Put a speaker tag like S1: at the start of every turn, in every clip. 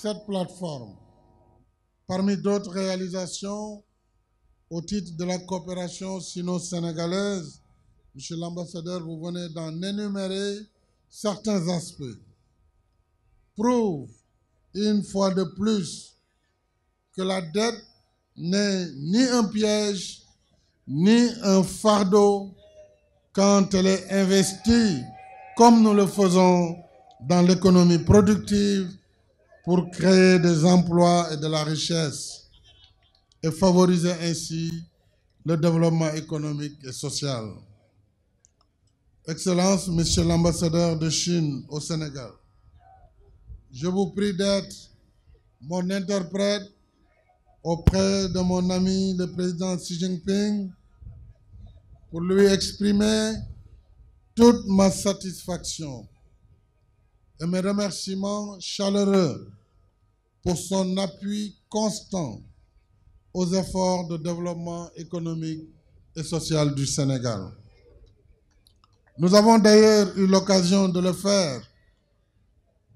S1: cette plateforme. Parmi d'autres réalisations, au titre de la coopération sino-sénégalaise, Monsieur l'ambassadeur, vous venez d'en énumérer certains aspects. Prouve une fois de plus que la dette n'est ni un piège, ni un fardeau quand elle est investie, comme nous le faisons dans l'économie productive, pour créer des emplois et de la richesse et favoriser ainsi le développement économique et social. Excellence, Monsieur l'ambassadeur de Chine au Sénégal, je vous prie d'être mon interprète auprès de mon ami le président Xi Jinping pour lui exprimer toute ma satisfaction et mes remerciements chaleureux pour son appui constant aux efforts de développement économique et social du Sénégal. Nous avons d'ailleurs eu l'occasion de le faire,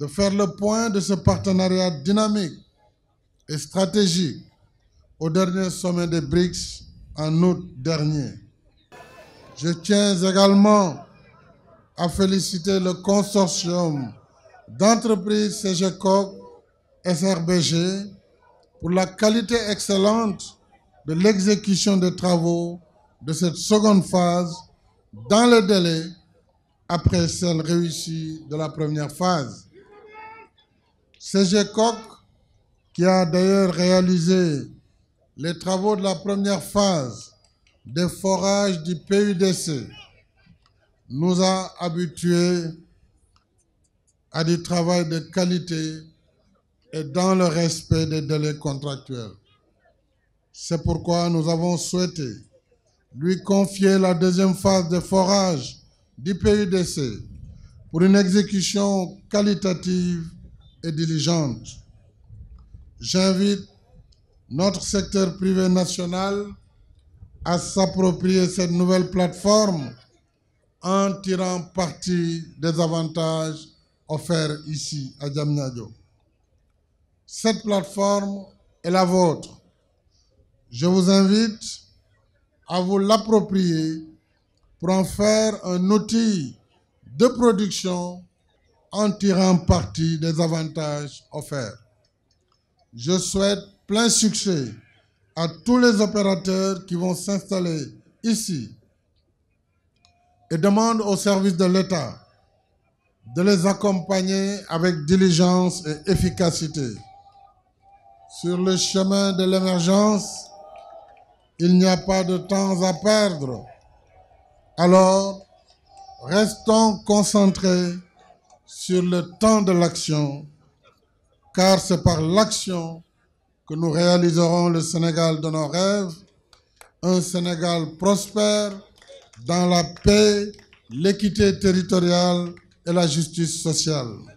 S1: de faire le point de ce partenariat dynamique et stratégique au dernier sommet des BRICS en août dernier. Je tiens également à féliciter le consortium d'entreprises CGCOC SRBG pour la qualité excellente de l'exécution des travaux de cette seconde phase dans le délai après celle réussie de la première phase. CGCOC, qui a d'ailleurs réalisé les travaux de la première phase des forages du PUDC, nous a habitués à du travail de qualité et dans le respect des délais contractuels. C'est pourquoi nous avons souhaité lui confier la deuxième phase de forage du PUDC pour une exécution qualitative et diligente. J'invite notre secteur privé national à s'approprier cette nouvelle plateforme en tirant parti des avantages offerts ici à Djamnyadjo. Cette plateforme est la vôtre. Je vous invite à vous l'approprier pour en faire un outil de production en tirant parti des avantages offerts. Je souhaite plein succès à tous les opérateurs qui vont s'installer ici et demande au service de l'État de les accompagner avec diligence et efficacité. Sur le chemin de l'émergence, il n'y a pas de temps à perdre. Alors, restons concentrés sur le temps de l'action, car c'est par l'action que nous réaliserons le Sénégal de nos rêves, un Sénégal prospère dans la paix, l'équité territoriale et la justice sociale.